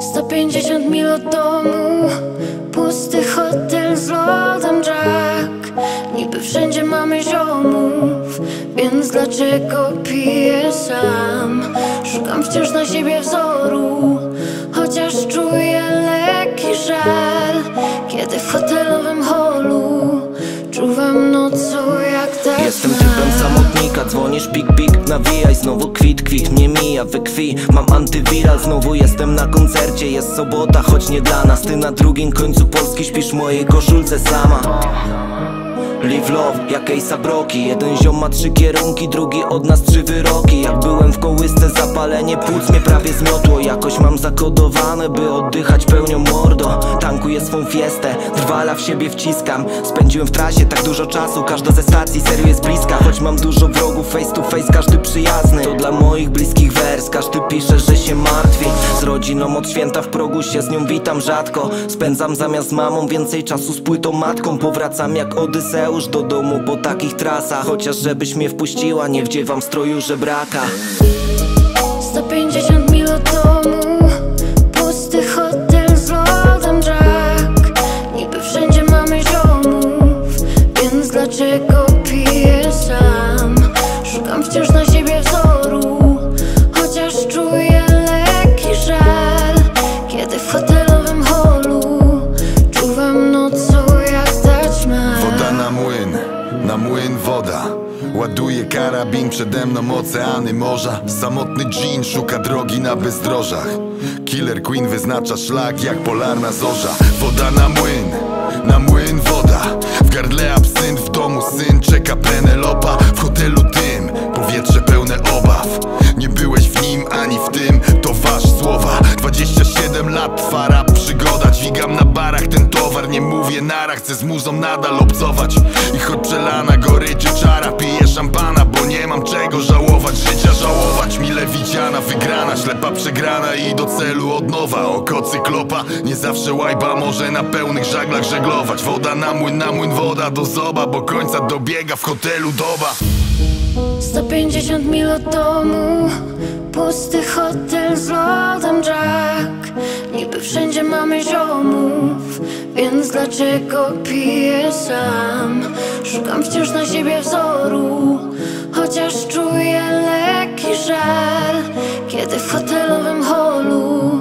150 mil od domu Pusty hotel z lodem Jack. Niby wszędzie mamy ziomów Więc dlaczego piję sam? Szukam wciąż na siebie wzoru Chociaż czuję lekki żal. Kiedy w hotelowym holu Czuwam nocą jak tak Jestem typem samotnika, dzwonisz pik Nawijaj, znowu kwit kwit, nie mija we krwi Mam antywiral, znowu jestem na koncercie. Jest sobota, choć nie dla nas. Ty na drugim końcu Polski śpisz w mojej koszulce sama Live love, jak Ejsa Broki Jeden ziom ma trzy kierunki, drugi od nas trzy wyroki. Jak byłem w kołysce, zapalenie płuc mnie prawie zmiotło. Jakoś mam zakodowane, by oddychać pełnią mordo. Tankuję swą fiestę, drwala w siebie wciskam. Spędziłem w trasie tak dużo czasu, każda ze stacji serio jest bliska. Choć mam dużo wrogów, face to face, każdy przyjazny. To dla moich bliskich wers, każdy pisze, że się martwi. Z rodziną od święta w progu się z nią witam rzadko. Spędzam zamiast mamą więcej czasu z płytą matką. Powracam jak Odyseusz do domu po takich trasach. Chociaż żebyś mnie wpuściła, nie wdziewam stroju żebraka. 150 mil od na młyn, woda. Ładuje karabin przede mną oceany morza. Samotny dżin szuka drogi na bezdrożach. Killer Queen wyznacza szlak jak polarna zorza. Woda na młyn, na młyn woda. W gardle absynt, w domu syn czeka Penelopa mówię nara Chcę z muzą nadal obcować. I choć przelana goryczy czara Piję szampana, bo nie mam czego żałować. Życia żałować, mile widziana Wygrana, ślepa przegrana i do celu od nowa. Oko cyklopa, nie zawsze łajba. Może na pełnych żaglach żeglować. Woda na młyn, na młyn, woda do zoba Bo końca dobiega w hotelu doba. 150 mil od domu Pusty hotel z lodem Niby wszędzie mamy ziomów Więc dlaczego piję sam? Szukam wciąż na siebie wzoru Chociaż czuję lekki żal Kiedy w hotelowym holu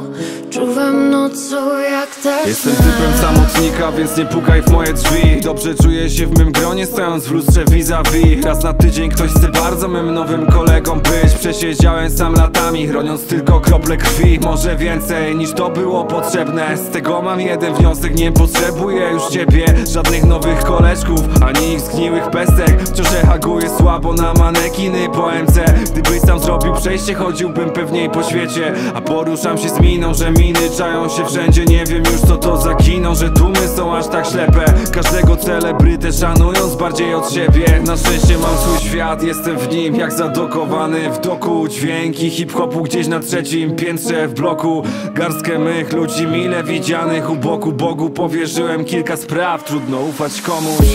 Czuwam nocą jak tak Jestem typem samotnika, więc nie pukaj w moje drzwi. Dobrze czuję się w mym gronie, stojąc w lustrze vis-a-vis. Raz na tydzień ktoś chce bardzo mym nowym kolegą być. Przesiedziałem sam latami, chroniąc tylko krople krwi. Może więcej niż to było potrzebne. Z tego mam jeden wniosek, nie potrzebuję już ciebie. Żadnych nowych koleżków, ani ich zgniłych pestek. Wciąż haguję słabo na manekiny po MC Gdybyś sam zrobił przejście, chodziłbym pewniej po świecie. A poruszam się z miną, że miny czają się wszędzie. Nie wiem już co to za kino, że tłumy są aż tak ślepe. Każdego celebrytę szanując bardziej od siebie. Na szczęście mam swój świat, jestem w nim jak zadokowany. W doku Dźwięki hip-hopu gdzieś na trzecim piętrze w bloku. Garstkę mych ludzi mile widzianych u boku. Bogu powierzyłem kilka spraw, trudno ufać komuś.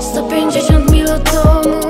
150 mil od domu